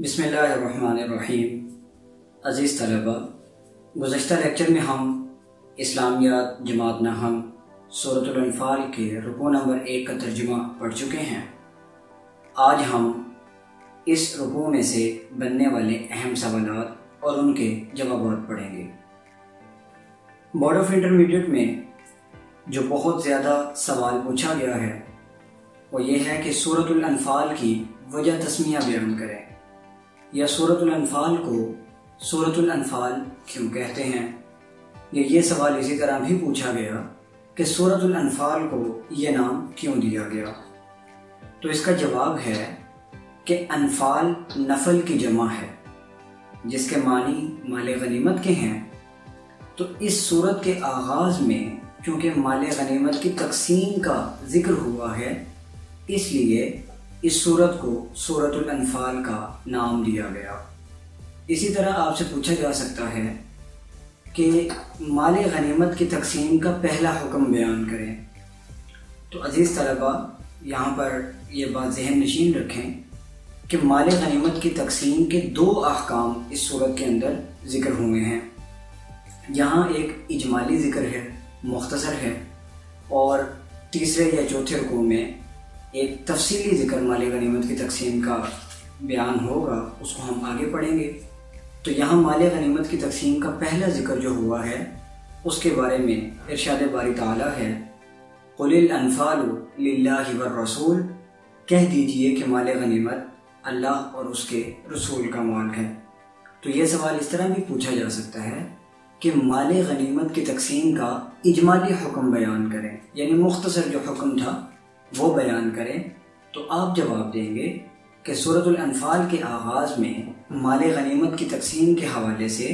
बिसमीम अज़ीज़ तलबा गुज्त लेक्चर में हम इस्लामियात जमात नहम सूरतफ़ाल के रुकू नंबर एक का तर्जुमा पढ़ चुके हैं। आज हम इस रुकू में से बनने वाले अहम सवाल और उनके जवाब पढ़ेंगे। बोर्ड ऑफ़ इंटरमीडिएट में जो बहुत ज़्यादा सवाल पूछा गया है, वो ये है कि सूरतफ़ाल की वजह तस्मिया बयान करें। या सूरतफ़ाल को सूरतफ़ाल क्यों कहते हैं? या, ये सवाल इसी तरह भी पूछा गया कि सूरतफ़ाल को यह नाम क्यों दिया गया? तो इसका जवाब है कि अनफाल नफल की जमा है, जिसके मानी माल गनीमत के हैं। तो इस सूरत के आगाज़ में क्योंकि माल गनीमत की तकसीम का ज़िक्र हुआ है, इसलिए इस सूरत को सूरत अनफाल का नाम दिया गया। इसी तरह आपसे पूछा जा सकता है कि माल गनीमत की तकसीम का पहला हुक्म बयान करें। तो अज़ीज़ तलबा, यहाँ पर यह बात जहन नशीन रखें कि माल गनीमत की तकसीम के दो अहकाम इस सूरत के अंदर ज़िक्र हुए हैं। यहाँ एक इजमाली ज़िक्र है, मुख्तसर है, और तीसरे या चौथे रुकू में एक तफसीली ज़िक्र माल गनीमत की तकसीम का बयान होगा, उसको हम आगे पढ़ेंगे। तो यहाँ माल गनीमत की तकसीम का पहला ज़िक्र जो हुआ है, उसके बारे में इरशाद बारी ताला है। कुलफ़ाल रसूल, कह दीजिए कि माल गनीमत अल्लाह और उसके रसूल का माल है। तो ये सवाल इस तरह भी पूछा जा सकता है कि माल गनीमत की तकसीम का इजमाली हुक्म बयान करें। यानी मुख्तसर जो हुक्म था वो बयान करें तो आप जवाब देंगे कि सूरतफ़ाल के आगाज़ में माल गनीमत की तकसीम के हवाले से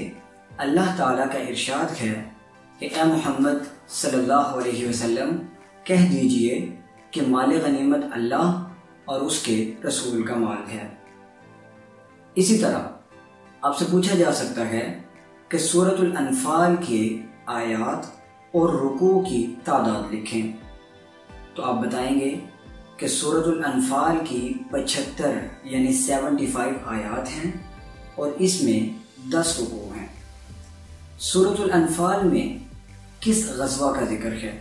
अल्लाह ताला का इरशाद है कि ए मोहम्मद सल्लल्लाहु अलैहि वसल्लम, कह दीजिए कि माल गनीमत अल्लाह और उसके रसूल का माल है। इसी तरह आपसे पूछा जा सकता है कि सूरतफ़ाल के आयात और रुकू की तादाद लिखें। तो आप बताएँगे कि सूरतफ़ाल की पचहत्तर यानी सेवेंटी फाइव आयात हैं और इसमें दस रुकू हैं। सूरतफ़ाल में किस गजवा का ज़िक्र है?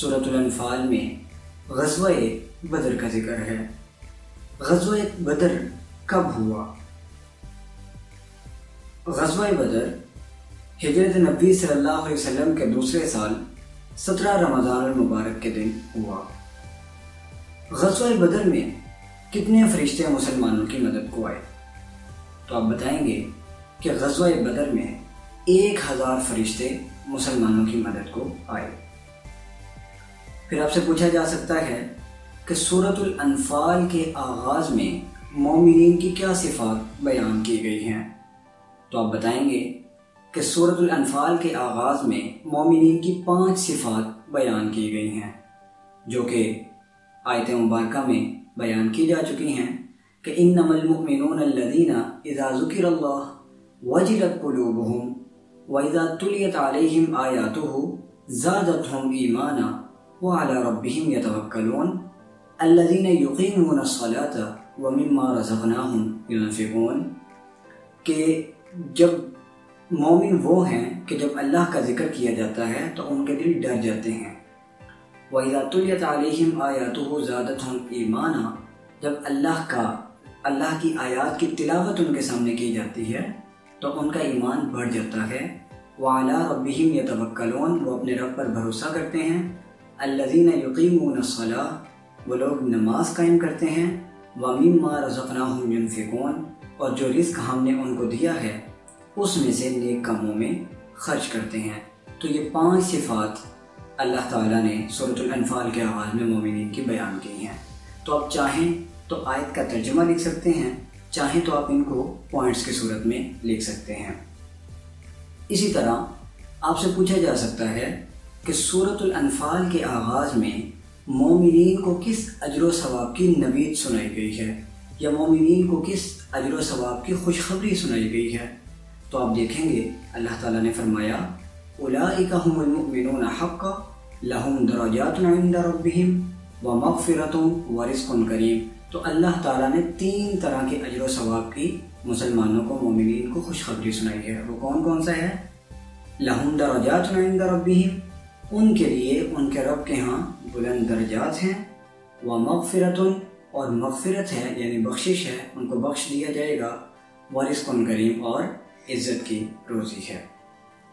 सूरतफ़ाल में गजवा बदर का ज़िक्र है। गजवा बदर कब हुआ? गजवा बदर हिजरत नबी सल्लल्लाहु अलैहि वसल्लम के दूसरे साल सत्रह रमज़ान मुबारक के दिन हुआ। गजवा बदर में कितने फरिश्ते मुसलमानों की मदद को आए? तो आप बताएँगे कि गजवा बदर में एक हज़ार फरिश्ते मुसलमानों की मदद को आए। फिर आपसे पूछा जा सकता है कि सूरतुल अनफाल के आगाज़ में मोमिन की क्या सिफात बयान की गई हैं? तो आप बताएँगे कि सूरतफ़ाल के आगाज़ में मोमिन की पाँच सिफात बयान की गई हैं, जो कि आयत मुबारक में बयान की जा चुकी हैं कि इन नमलमिनदीना इज़ाज़ुकर वजलत कलूबहम वज़ा तुलियत आलहिम आयातुहु ज़ादतहुम ईमाना व अला रब्बिहिम यतवक्कलून। अल्लज़ीन युकीमून अस्सलात व मिम्मा रज़क़नाहुम युनफिकून। के जब मोमिन वो हैं कि जब अल्लाह का ज़िक्र किया जाता है तो उनके दिल डर जाते हैं। आलिहिम आयातुहु ज़ादतहुम ईमाना, जब अल्लाह का, अल्लाह की आयात की तिलावत उनके सामने की जाती है तो उनका ईमान बढ़ जाता है। वाला रबिहिम यतवक्कलून, वो अपने रब पर भरोसा करते हैं। अल्लज़ीन युकीमून सलाह, वो लोग नमाज़ कायम करते हैं। वामीम वमीमा रज़क़नाहुम युनफिकून और जो रिस्क हमने उनको दिया है उसमें से नेक कामों में खर्च करते हैं। तो ये पाँच सिफात अल्लाह ताला ने सूरतफ़ाल के आवाज़ में मोमिन की बयान की हैं। तो आप चाहें तो आयत का तर्जमा लिख सकते हैं, चाहें तो आप इनको पॉइंट्स की सूरत में लिख सकते हैं। इसी तरह आपसे पूछा जा सकता है कि सूरतफ़ाल के आगाज़ में मोमिन को किस अजर सवाब की नवीद सुनाई गई है, या मोमिन को किस अजर सवाब की खुशखबरी सुनाई गई है? तो आप देखेंगे, अल्लाह ताला ने फरमाया उलाइकाहुमिन हक़ लहुम व मग़फ़िरतुन व रिज़्क़ुन करीम तो अल्लाह ताला ने तीन तरह के अजर सवाब की मुसलमानों को मोमिन को खुशखबरी सुनाई है। वो कौन कौन सा है? लहम दरजात रबी उनके लिए, उनके रब के यहाँ बुलंद दर्जात हैं। व मगफरत और मगफरत है, यानी बख्शिश है, उनको बख्श दिया जाएगा। वारिस करीम और इज़्ज़त की रोज़ी है।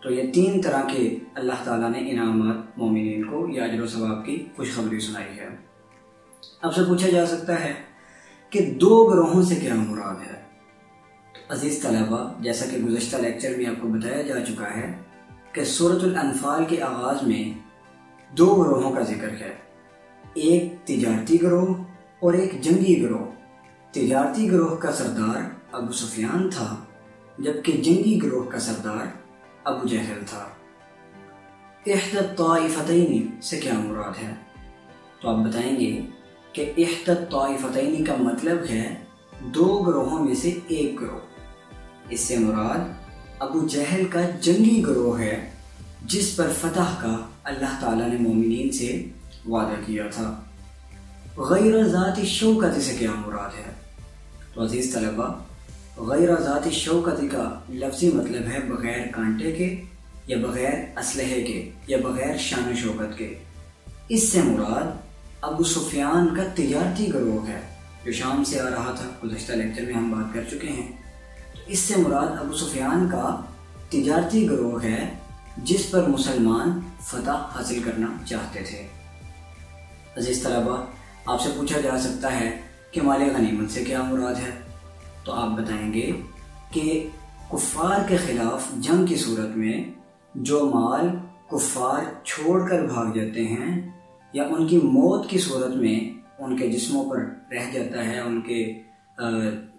तो ये तीन तरह के अल्लाह ताला ने इनामत मोमिन को या अजर सवाब की खुशखबरी सुनाई है। अब से पूछा जा सकता है कि दो ग्रोहों से क्या मुराद है? तो अज़ीज़ तलबा, जैसा कि गुजशत लेक्चर में आपको बताया जा चुका है कि सूरत के आगाज़ में दो ग्रोहों का ज़िक्र है। एक तिजारती ग्रोह और एक जंगी ग्रोह। तिजारती ग्रोह का सरदार अबू सुफियान था। जबकि जंगी ग्रोह का सरदार अबू जहल था। इहतनी से क्या मुराद है? तो आप बताएँगे कि इहतनी का मतलब है दो ग्रोहों में से एक ग्रोह। इससे मुराद अबू जहल का जंगी ग्रोह है, जिस पर फतह का अल्लाह ताला ने मोमिन से वादा किया था। गैर ज़ाती शौकत से क्या मुराद है? तो अज़ीज़ तलबा गैर ज़ाती शौकत का लफ्ज़ी मतलब है बग़ैर कांटे के, या बग़ैर असलहे के, या बग़ैर शान शौकत के। इससे मुराद अबू सुफियान का तजारती ग्रोह है, जो शाम से आ रहा था। गुजशत लेक्चर में हम बात कर चुके हैं। तो इससे मुराद अबू सुफियान का तजारती ग्रोह है, जिस पर मुसलमान फतह हासिल करना चाहते थे। अज़ीज़ तलबा, आपसे पूछा जा सकता है कि माल गनीमत से क्या मुराद है? तो आप बताएँगे कि कुफ़ार के ख़िलाफ़ जंग की सूरत में जो माल कुफ़ार छोड़कर भाग जाते हैं या उनकी मौत की सूरत में उनके जिस्मों पर रह जाता है, उनके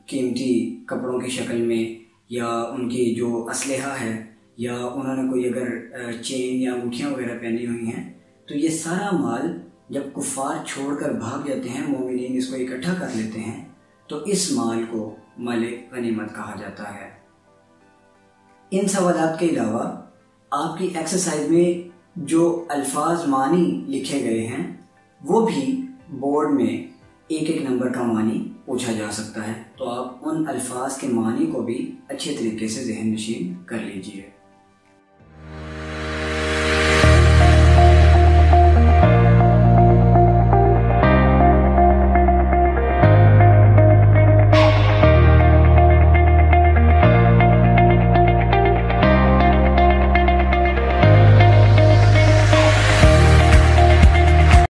कीमती कपड़ों की शक्ल में या उनकी जो असलहा है या उन्होंने कोई अगर चेन या अंगूठियाँ वगैरह पहनी हुई हैं तो ये सारा माल जब कुफ़ार छोड़कर भाग जाते हैं मोमिन इसको इकट्ठा कर लेते हैं तो इस माल को माल गनीमत कहा जाता है। इन सवाल के अलावा आपकी एक्सरसाइज में जो अल्फाज मानी लिखे गए हैं, वो भी बोर्ड में एक एक नंबर का मानी पूछा जा सकता है। तो आप उन अल्फाज के मानी को भी अच्छे तरीके से जहन नशीन कर लीजिए।